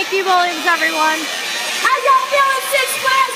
Thank you, Williams, everyone. How y'all feeling? Six Flags